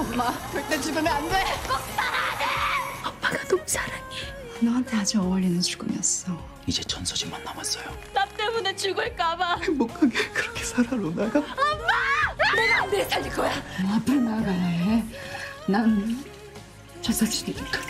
엄마 절대 죽으면 안 돼. 아빠가 너무 사랑해. 너한테 아주 어울리는 죽음이었어. 이제 전서진만 남았어요. 나 때문에 죽을까봐. 행복하게 그렇게 살아 로나가. 내가 안 돼 살릴 거야. 너 앞으로 나아가야 해. 난 전서진이 될 거니까.